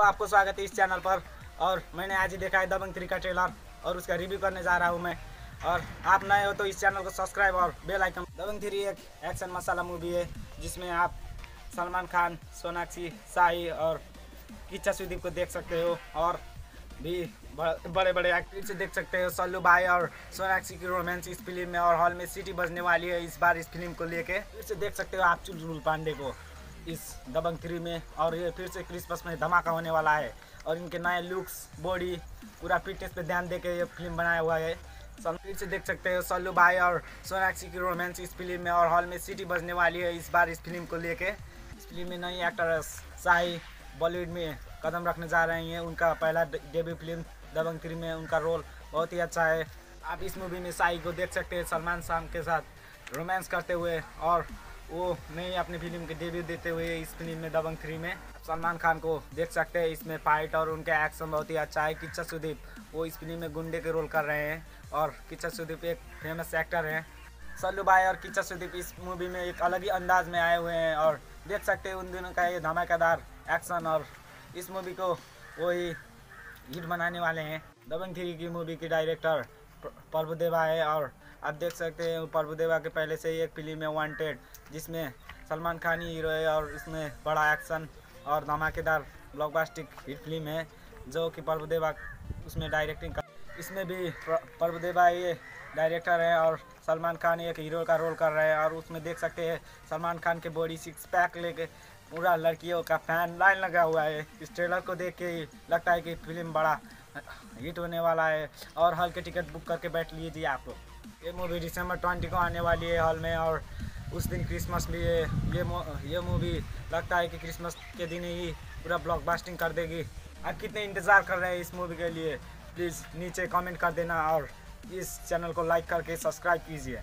आपको स्वागत है इस चैनल पर। और मैंने आज ही देखा है दबंग थ्री का ट्रेलर और उसका रिव्यू करने जा रहा हूँ मैं। और आप नए हो तो इस चैनल को सब्सक्राइब और बेल आइकन दबंग थ्री एक एक्शन मसाला मूवी है, जिसमें आप सलमान खान, सोनाक्षी, शाही और किच्चा सुदीप को देख सकते हो। और भी बड़े बड़े एक्टर से देख सकते हो। सल्लू भाई और सोनाक्षी की रोमांस इस फ़िल्म में और हॉल में सिटी बजने वाली है इस बार इस फ़िल्म को लेके। फिर से देख सकते हो आप चुलबुल पांडे को। इस दबंग थ्री में और ये फिर से क्रिसमस में धमाका होने वाला है। और इनके नए लुक्स बॉडी पूरा फिटनेस पे ध्यान देके ये फ़िल्म बनाया हुआ है। सब फिर से देख सकते हो सल्लू भाई और सोनाक्षी की रोमांस इस फ़िल्म में और हॉल में सिटी बजने वाली है इस बार इस फ़िल्म को लेके। इस फ़िल्म में नई एक्टर शाही बॉलीवुड में कदम रखने जा रही हैं। उनका पहला डेब्यू फ़िल्म दबंग थ्री में उनका रोल बहुत ही अच्छा है। आप इस मूवी में शाही को देख सकते हैं, सलमान खान के साथ रोमांस करते हुए और वो नई अपनी फ़िल्म के डेब्यू देते हुए इस फ़िल्म में दबंग थ्री में। सलमान खान को देख सकते हैं इसमें फाइट और उनका एक्शन बहुत ही अच्छा है। किच्चा सुदीप, वो इस फ़िल्म में गुंडे के रोल कर रहे हैं और किच्चा सुदीप एक फ़ेमस एक्टर हैं। सल्लू भाई और किच्चा सुदीप इस मूवी में एक अलग ही अंदाज में आए हुए हैं और देख सकते हैं उन दिनों का ये धमाकेदार एक्शन और इस मूवी को वही हिट बनाने वाले हैं। दबंग थ्री की मूवी की डायरेक्टर प्रभुदेवा है और आप देख सकते हैं प्रभुदेवा के पहले से ही एक फ़िल्म है वांटेड जिसमें सलमान खान ही हीरो है और इसमें बड़ा एक्शन और धमाकेदार ब्लॉकबास्टिक फ़िल्म है, जो कि प्रभुदेवा उसमें डायरेक्टिंग कर इसमें भी प्रभुदेवा ये डायरेक्टर है और सलमान खान एक हीरो का रोल कर रहे हैं और उसमें देख सकते हैं, सलमान खान के बॉडी सिक्स पैक लेके पूरा लड़कियों का फ़ैन लाइन लगा हुआ है। इस ट्रेलर को देख के ही लगता है कि फ़िल्म बड़ा हिट होने वाला है और हल्के टिकट बुक करके बैठ लीजिए आप लोग। ये मूवी दिसंबर ट्वेंटी को आने वाली है हॉल में और उस दिन क्रिसमस भी है ये ये मूवी लगता है कि क्रिसमस के दिन ही पूरा ब्लॉकबास्टिंग कर देगी। आप कितने इंतज़ार कर रहे हैं इस मूवी के लिए? प्लीज़ नीचे कमेंट कर देना और इस चैनल को लाइक करके सब्सक्राइब कीजिए।